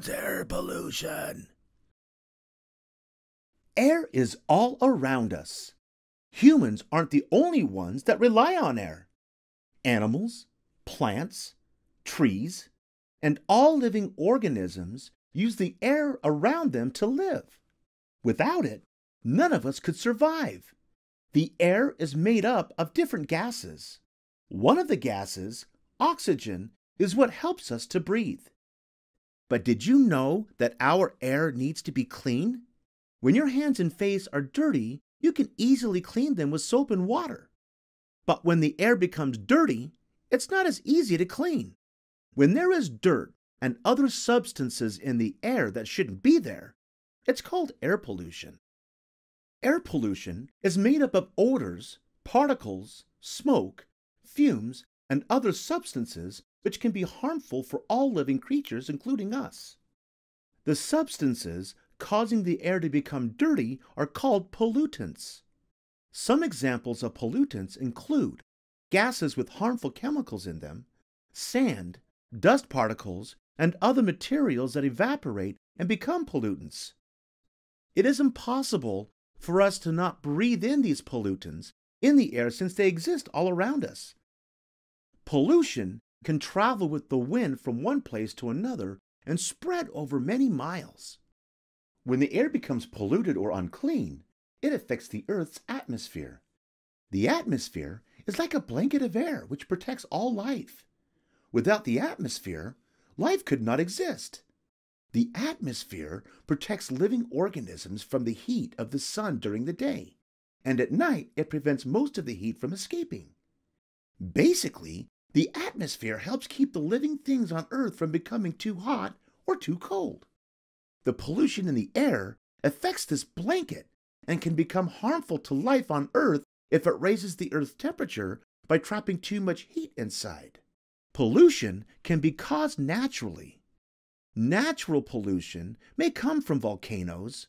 What's air pollution? Air is all around us. Humans aren't the only ones that rely on air. Animals, plants, trees, and all living organisms use the air around them to live. Without it, none of us could survive. The air is made up of different gases. One of the gases, oxygen, is what helps us to breathe. But did you know that our air needs to be clean? When your hands and face are dirty, you can easily clean them with soap and water. But when the air becomes dirty, it's not as easy to clean. When there is dirt and other substances in the air that shouldn't be there, it's called air pollution. Air pollution is made up of odors, particles, smoke, fumes, and other substances which can be harmful for all living creatures, including us. The substances causing the air to become dirty are called pollutants. Some examples of pollutants include gases with harmful chemicals in them, sand, dust particles, and other materials that evaporate and become pollutants. It is impossible for us to not breathe in these pollutants in the air since they exist all around us. Pollution can travel with the wind from one place to another and spread over many miles. When the air becomes polluted or unclean, it affects the Earth's atmosphere. The atmosphere is like a blanket of air which protects all life. Without the atmosphere, life could not exist. The atmosphere protects living organisms from the heat of the sun during the day, and at night it prevents most of the heat from escaping. Basically, the atmosphere helps keep the living things on Earth from becoming too hot or too cold. The pollution in the air affects this blanket and can become harmful to life on Earth if it raises the Earth's temperature by trapping too much heat inside. Pollution can be caused naturally. Natural pollution may come from volcanoes,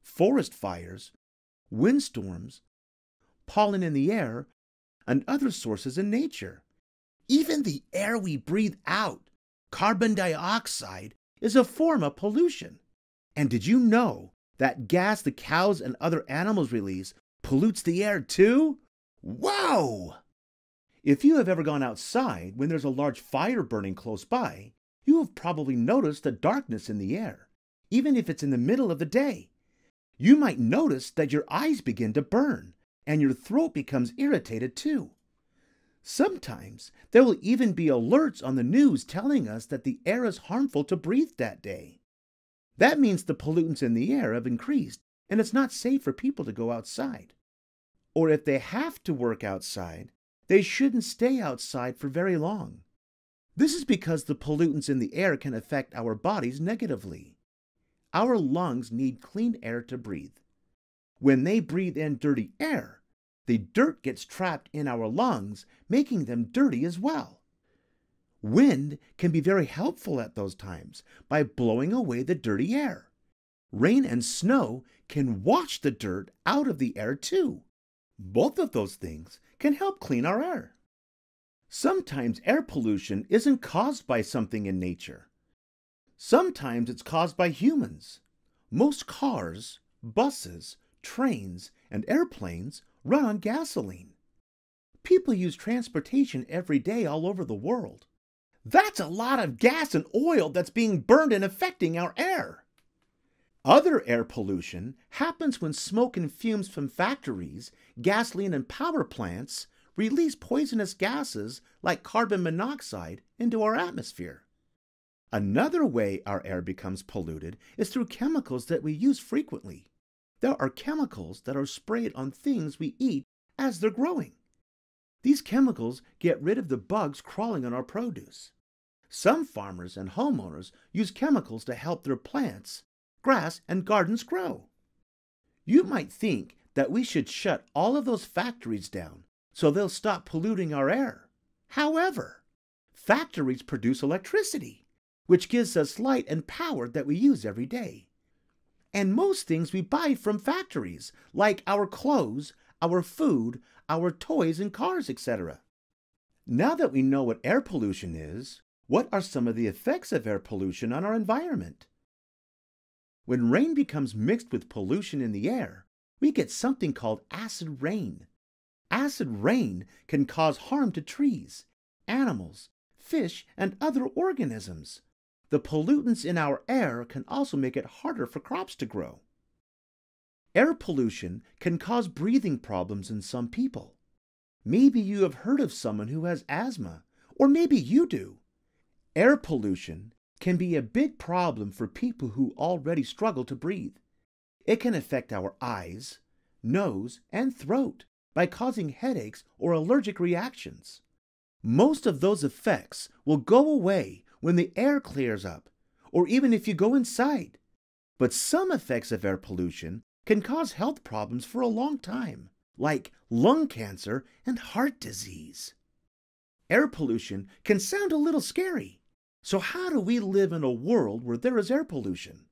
forest fires, windstorms, pollen in the air, and other sources in nature. Even the air we breathe out, carbon dioxide, is a form of pollution. And did you know that gas the cows and other animals release pollutes the air too? Wow! If you have ever gone outside when there's a large fire burning close by, you have probably noticed the darkness in the air, even if it's in the middle of the day. You might notice that your eyes begin to burn and your throat becomes irritated too. Sometimes there will even be alerts on the news telling us that the air is harmful to breathe that day. That means the pollutants in the air have increased and it's not safe for people to go outside. Or if they have to work outside, they shouldn't stay outside for very long. This is because the pollutants in the air can affect our bodies negatively. Our lungs need clean air to breathe. When they breathe in dirty air, the dirt gets trapped in our lungs, making them dirty as well. Wind can be very helpful at those times by blowing away the dirty air. Rain and snow can wash the dirt out of the air too. Both of those things can help clean our air. Sometimes air pollution isn't caused by something in nature. Sometimes it's caused by humans. Most cars, buses, trains, and airplanes run on gasoline. People use transportation every day all over the world. That's a lot of gas and oil that's being burned and affecting our air. Other air pollution happens when smoke and fumes from factories, gasoline, and power plants release poisonous gases like carbon monoxide into our atmosphere. Another way our air becomes polluted is through chemicals that we use frequently. There are chemicals that are sprayed on things we eat as they're growing. These chemicals get rid of the bugs crawling on our produce. Some farmers and homeowners use chemicals to help their plants grass, and gardens grow. You might think that we should shut all of those factories down so they'll stop polluting our air. However, factories produce electricity, which gives us light and power that we use every day. And most things we buy from factories, like our clothes, our food, our toys and cars, etc. Now that we know what air pollution is, What are some of the effects of air pollution on our environment? When rain becomes mixed with pollution in the air, we get something called acid rain. Acid rain can cause harm to trees, animals, fish, and other organisms. The pollutants in our air can also make it harder for crops to grow. Air pollution can cause breathing problems in some people. Maybe you have heard of someone who has asthma, or maybe you do. Air pollution can be a big problem for people who already struggle to breathe. It can affect our eyes, nose, and throat by causing headaches or allergic reactions. Most of those effects will go away when the air clears up, or even if you go inside. But some effects of air pollution can cause health problems for a long time, like lung cancer and heart disease. Air pollution can sound a little scary. So, how do we live in a world where there is air pollution?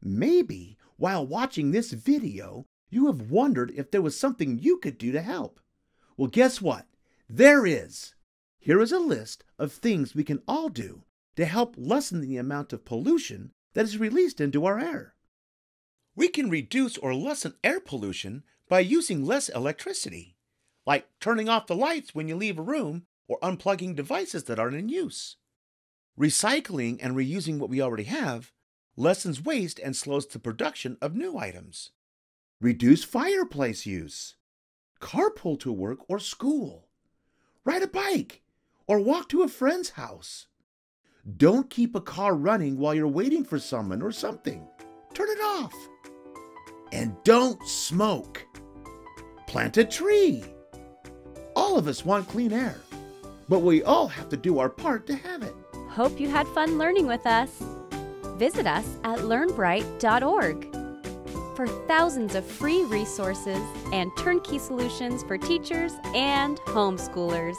Maybe while watching this video, you have wondered if there was something you could do to help. Well, guess what? There is. Here is a list of things we can all do to help lessen the amount of pollution that is released into our air. We can reduce or lessen air pollution by using less electricity, like turning off the lights when you leave a room or unplugging devices that aren't in use. Recycling and reusing what we already have lessens waste and slows the production of new items. Reduce fireplace use. Carpool to work or school. Ride a bike or walk to a friend's house. Don't keep a car running while you're waiting for someone or something. Turn it off. And don't smoke. Plant a tree. All of us want clean air, but we all have to do our part to have it. Hope you had fun learning with us. Visit us at learnbright.org for thousands of free resources and turnkey solutions for teachers and homeschoolers.